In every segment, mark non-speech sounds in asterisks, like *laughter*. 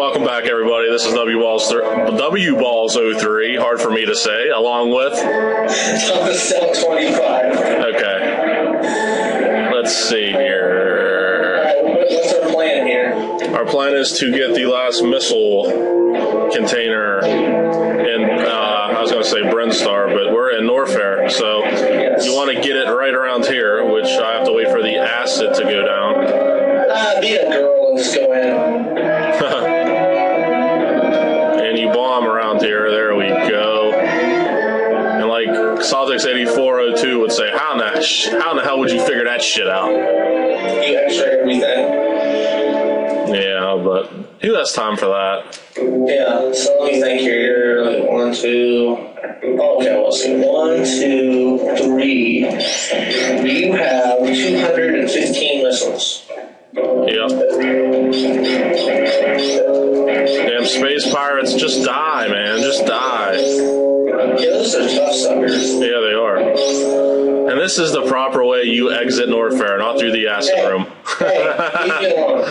Welcome back, everybody. This is W Balls th- W Balls 03. Hard for me to say. Along with Cell 25. okay. Let's see here. What's our plan here? Our plan is to get the last missile container in. Uh, I was going to say Brinstar, but we're in Norfair, so Yes. you want to get it right around here, which I have to wait for the acid to go down. Ah, be a girl and just go in. Celtics 8402 would say, how in the how in the hell would you figure that shit out? You x-ray everything. Yeah, but who has time for that? Yeah, so let me think here. Like one, two. Okay, we'll see. One, two, three. You have 215 missiles. Yep. Exit Norfair, not through the acid room. Hey, leave me alone.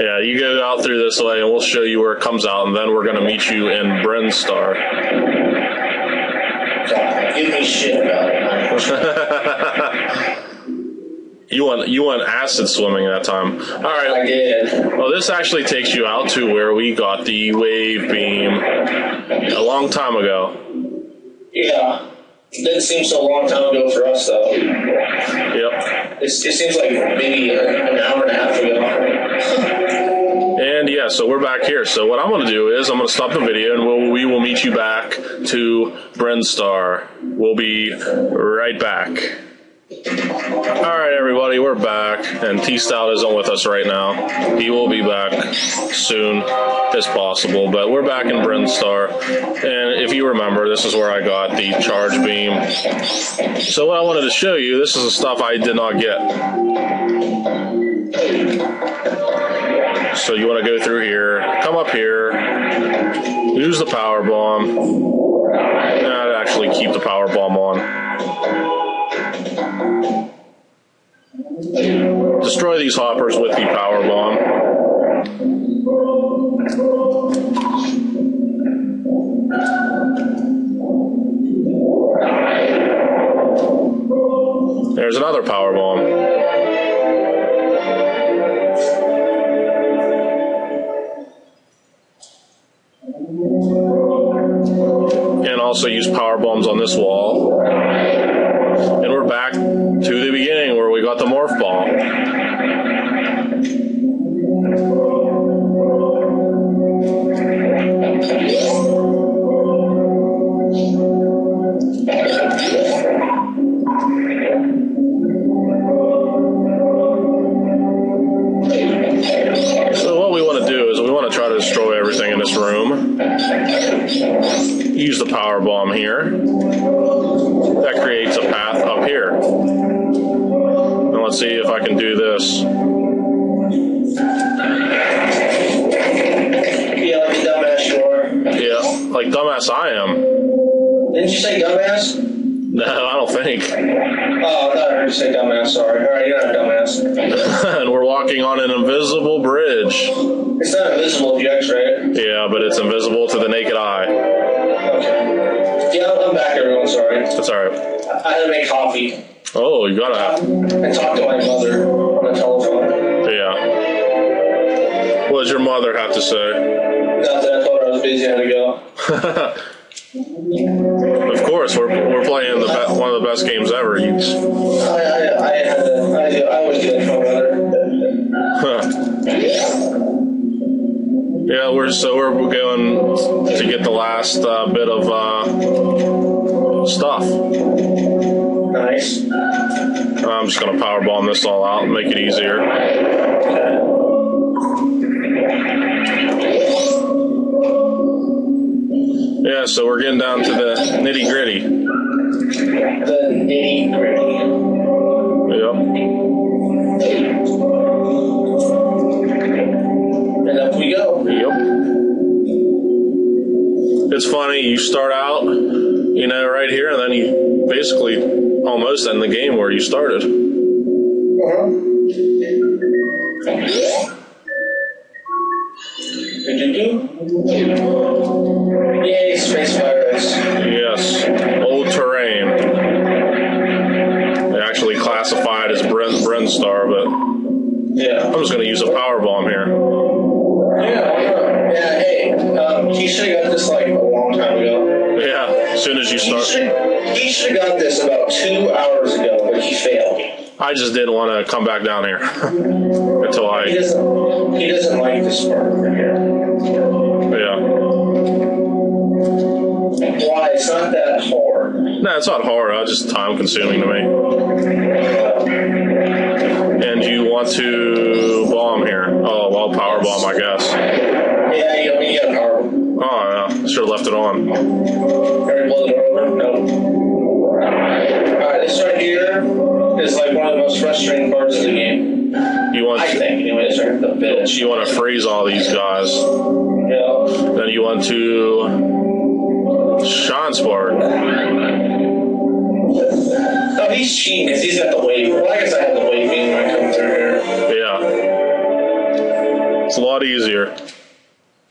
yeah, you go out through this way, and we'll show you where it comes out, and then we're gonna meet you in Brinstar. God, give me shit about it. *laughs* You went you went acid swimming that time. All right. I did. Well, this actually takes you out to where we got the wave beam a long time ago. Yeah. Didn't seem so long time ago for us, though. Yep. It's, it seems like maybe uh, an hour and a half ago. And yeah, so we're back here. So what I'm going to do is I'm going to stop the video and we'll, we will meet you back to Brinstar. We'll be right back. All right, everybody, we're back, and T Stout isn't with us right now. He will be back soon as possible, but we're back in Brinstar. And if you remember, this is where I got the charge beam. So what I wanted to show you, this is the stuff I did not get. So you want to go through here, come up here, use the power bomb. I'd actually keep the power bomb on. Destroy these hoppers with the power bomb. There's another power bomb. and also use power bombs on this wall. And we're back to the beginning where we got the morph ball. So what we want to do is we want to try to destroy everything in this room. Use the power bomb here. That creates a path up here. And let's see if I can do this. Yeah, like a dumbass you are. Yeah, like dumbass I am. Didn't you say dumbass? No, I don't think. Oh, I thought I heard you say dumbass. Sorry. All right, you're not a dumbass. *laughs* and we're walking on an invisible bridge. It's not invisible if you x-ray it. Yeah, but it's invisible to the naked eye. Yeah, I'm back, everyone. Sorry. That's alright. I had to make coffee Oh, you gotta have. and talk to my mother on the telephone. Yeah. What does your mother have to say? Nothing. I told her I was busy. I had to go. *laughs* Of course, we're, we're playing the be- one of the best games ever. You, I, I, I had to. I, I always get in trouble, Yeah, we're so we're going to get the last uh, bit of uh, stuff. Nice. I'm just gonna power bomb this all out and make it easier. Yeah, so we're getting down to the nitty gritty. The nitty gritty. Yep. It's funny, you start out, you know, right here, and then you basically almost end the game where you started. Uh-huh. Yay, Space Pirates. Yes, old terrain. They actually classified as Brent Brinstar, but Yeah. I'm just going to use a power bomb here. Yeah, yeah, hey, um, he should have got this like soon as you start. he should have got this about two hours ago, but he failed. I just didn't want to come back down here *laughs* until I. He doesn't, he doesn't like this part over here. Yeah. Why? It's not that hard. No, it's not hard. It's just time consuming to me. And you want to bomb here? Oh, well, power bomb, I guess. Yeah, you, you got power. Oh, yeah. Should have left it on. This right here is like one of the most frustrating parts of the game. You want I think, anyways, right? The bitch. you want to freeze all these guys. Yeah. Then you want to shinespark. Oh, he's cheating because he's got the wave. Well, I guess I have the wave beam when I come through here. Yeah. It's a lot easier.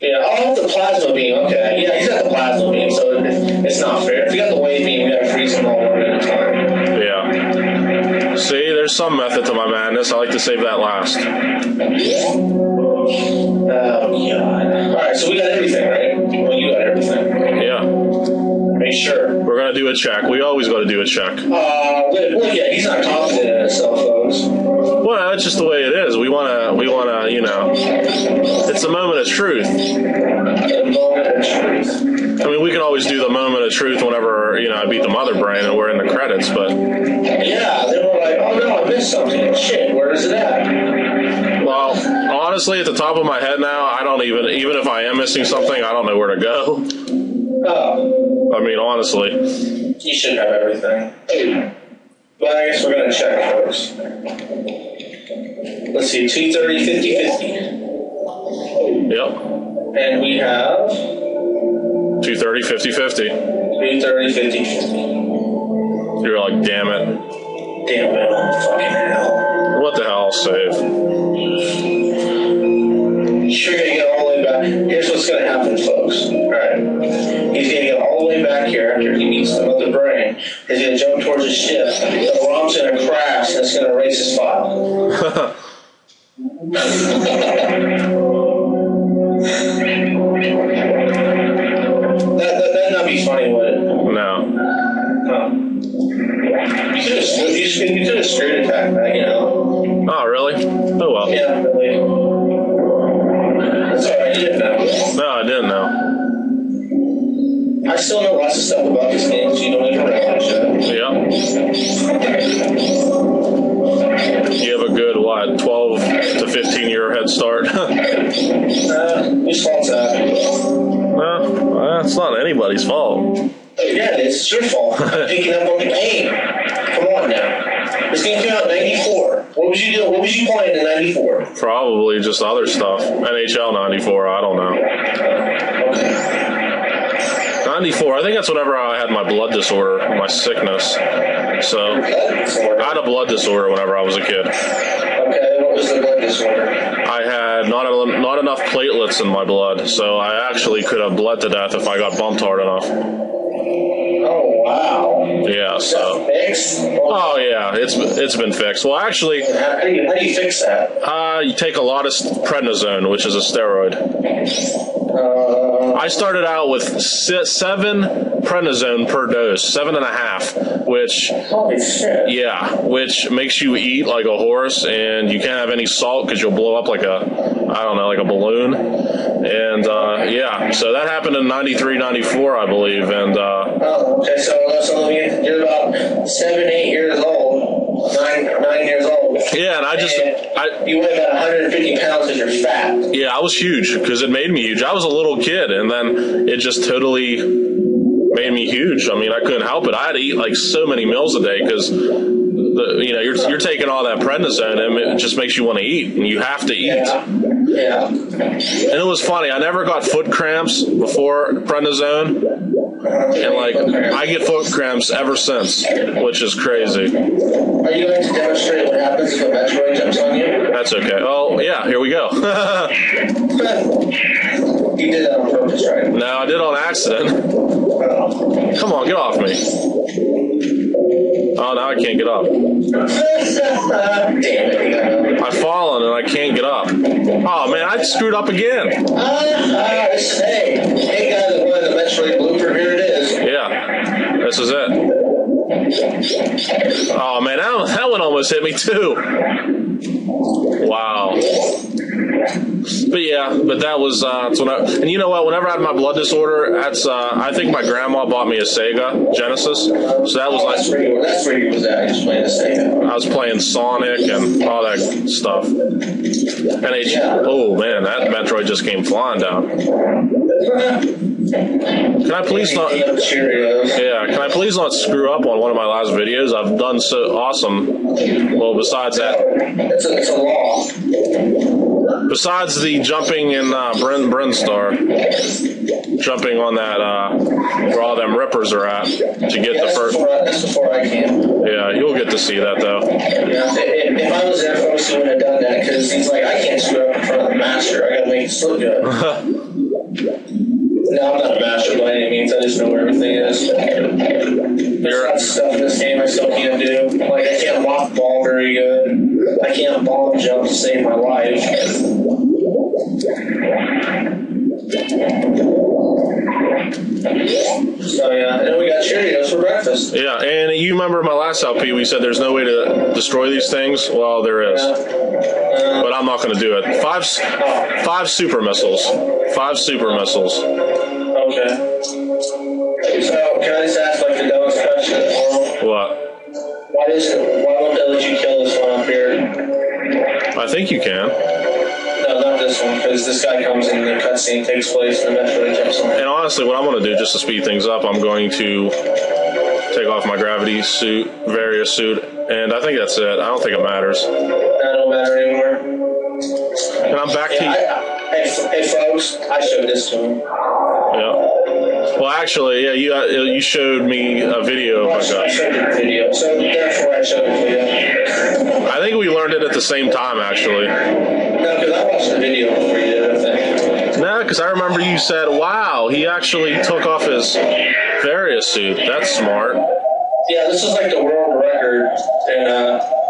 Yeah, I'll have the plasma beam. Okay, yeah, he's got the plasma beam, so it's not fair. If you got the wave beam, we gotta freeze them all one at a time. See, there's some method to my madness. I like to save that last. Oh god. Alright, so we got everything, right? Well, you got everything. Yeah. Make sure. We're gonna do a check. We always got to do a check. Uh, look, look yeah, he's not confident in his cell phones. Well, that's just the way it is. We wanna, we wanna, you know, it's a moment of truth. The moment of truth. I mean, we can always do the moment of truth whenever you know I beat the mother brain and we're in the credits. But Shit, where is it at? well, honestly, at the top of my head now, I don't even, even if I am missing something, I don't know where to go. Oh, I mean, honestly, you should have everything. But I guess we're gonna check, folks. Let's see, 230, 50, 50. yep, And we have 230, 50, 50. 230, 50, 50. You're like, damn it, Damn it, fucking hell. What the hell? Save. Sure, gonna get all the way back. Here's what's gonna happen, folks. Alright. He's gonna get all the way back here after he meets the mother brain. He's gonna jump towards his ship. The ROM's gonna crash and it's gonna erase his file. *laughs* That, that, that'd not be funny, would You could have you should- you could have spirit attacked that, you know? Oh, really? Oh well. Yeah, really. Alright, you didn't know. No, I didn't know. I still know lots of stuff about this game, so you don't need to reference it. Yep. You have a good what, 12 to 15 year head start. *laughs* Uh, whose fault's that? well, that's not anybody's fault. Yeah. It's your fault. *laughs* Picking up on the game. On now. This game came out in '94. What was you doing? What was you playing in '94? Probably just other stuff. NHL 94, I don't know. 94, I think that's whenever I had my blood disorder, my sickness. So, I had a blood disorder whenever I was a kid. Okay, what was the blood disorder? I had not, a, not enough platelets in my blood, so I actually could have bled to death if I got bumped hard enough. Yeah, so. Fixed? Oh yeah, it's it's been fixed. Well, actually, How do you, how do you fix that? uh, you take a lot of prednisone, which is a steroid. I started out with seven prednisone per dose, seven and a half, which holy shit. yeah, which makes you eat like a horse, and you can't have any salt because you'll blow up like a I don't know, like a balloon. And uh, yeah, so that happened in 93, 94, I believe, and. Uh, Oh, okay, so, me- you're about seven, eight years old, nine, nine years old. yeah, and I just And I, you weigh about 150 pounds and you're fat. Yeah, I was huge because it made me huge. I was a little kid, and then it just totally made me huge. I mean, I couldn't help it. I had to eat like so many meals a day because the you know you're you're taking all that prednisone, and it just makes you want to eat, and you have to eat. Yeah. Yeah. And it was funny. I never got foot cramps before prednisone, and like I get foot cramps ever since, which is crazy. Are you going to demonstrate what happens if a Metroid jumps on you? That's okay. Oh yeah, here we go. *laughs* you did that on purpose, right? No, I did on accident. Oh. Come on, get off me. Oh, now I can't get up. I've fallen and I can't get up. Oh man, I screwed up again. I say. Hey guys, that wanted the Metroid blooper, here it is. Yeah, this is it. Oh man, that, that one almost hit me too. Wow. But yeah, but that was uh, that's when I, and you know what? Whenever I had my blood disorder, that's uh, I think my grandma bought me a Sega Genesis, so that was Oh, that's like where you, that's where you was at. I just playing the Sega. I was playing Sonic and all that stuff. And it, oh man, that Metroid just came flying down. *laughs* Can I please not? Yeah, can I please not screw up on one of my last videos? I've done so awesome. Well, besides that, It's a, it's a law. besides the jumping in uh, Bren Brinstar, jumping on that uh, where all them rippers are at to get Yeah, the first. before that's before I came. Yeah, you'll get to see that though. Yeah, if, if I was there, I probably wouldn't have done that because he's like, I can't screw up in front of the master. I gotta make it look good. *laughs* no, I'm not a master by any means. I just know where everything is. There's lots stuff in this game I still can't do. Like, I can't mock ball very good. I can't bomb jump to save my life. So, yeah, and we got Cheerios for breakfast. Yeah, and you remember my last LP? We said there's no way to destroy these things. Well, there is, Uh, but I'm not going to do it. Five, five super missiles. Five super missiles. Why does why won't they let you kill this one up here? I think you can. No, not this one, because this guy comes in the cutscene takes place the Metroid takes place. And honestly, what I'm going to do, just to speed things up, I'm going to take off my gravity suit, varia suit, and I think that's it. I don't think it matters. That don't matter anymore. And I'm back to Yeah, I, I, hey, hey, folks, I showed this to him. yeah. Well, actually, yeah, you uh, you showed me a video I my the video, so therefore I showed. I think we learned it at the same time, actually. No, because I watched the video before you did, I. No, because I remember you said, "Wow, he actually took off his varia suit. That's smart." Yeah, this is like the world record in uh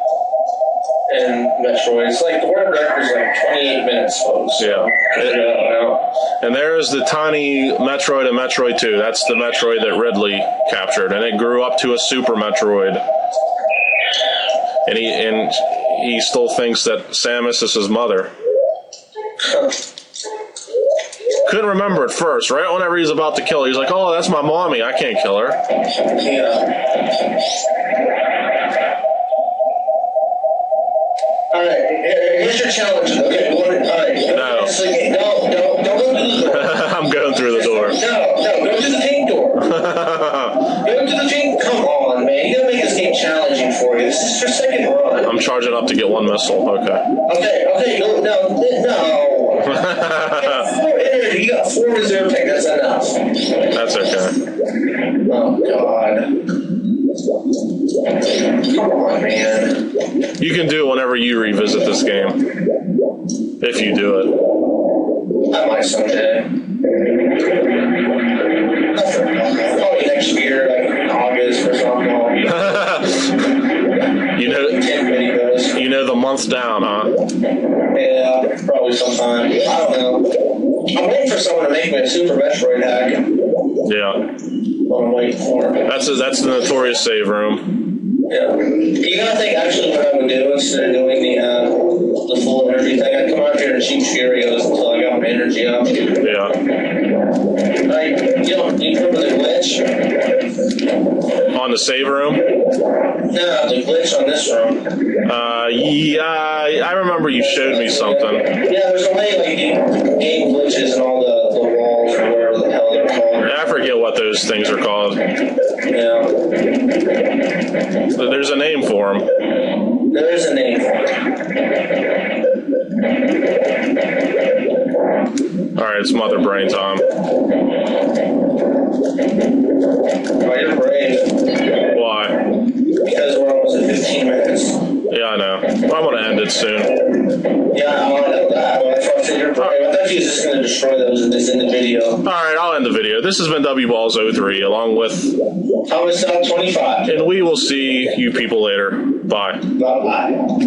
in Metroid. It's like the world record is like 28 minutes, folks. Yeah. Yeah. And there is the tiny Metroid and Metroid 2. That's the Metroid that Ridley captured, and it grew up to a Super Metroid. And he and he still thinks that Samus is his mother. Couldn't remember at first, right? Whenever he's about to kill her, he's like, "Oh, that's my mommy. I can't kill her." yeah. Here- challenge. Okay, one, all right. No. So, no, don't, don't go to the door. *laughs* I'm going through the door. No, no, go to the tank door. *laughs* Go to the tank. Come on, man. You gotta make this game challenging for you. This is your second run. I'm charging up to get one missile. Okay. Okay, okay, no, no, no. *laughs* Four energy. You got four reserve tank. That's enough. That's okay. Oh God. Come on, man. You can do it whenever you revisit this game. If you do it. I might someday. Probably next year, like August or something. you know you know the month down, huh? Yeah, probably sometime. I don't know. I'm waiting for someone to make me a Super Metroid hack. Yeah. I'm waiting for. That's a, that's the notorious save room. Yeah. You gotta think actually what I would do instead of doing the uh, the full energy thing, I'd come out here and shoot Cheerios until I got my energy up. Yeah. Like, you know, you remember the glitch? On the save room. No, the glitch on this room. Uh, yeah, I I remember you showed me something. Yeah, there's a way like game glitches and all the, the walls or whatever the hell they're called. I forget what those things are called. Yeah. There's a name for them. There is a name for it. All right, it's mother brain time. Oh, you're brave. Why? Because we're almost at 15 minutes. Yeah, I know. I'm gonna end it soon. Yeah, I know that. Well, that's why I said you're brave. I thought you is this going to destroy those that's in the video. All right, I'll end the video. This has been W Balls 03 along with, Thomas Stout 25. and we will see you people later. Bye. Bye.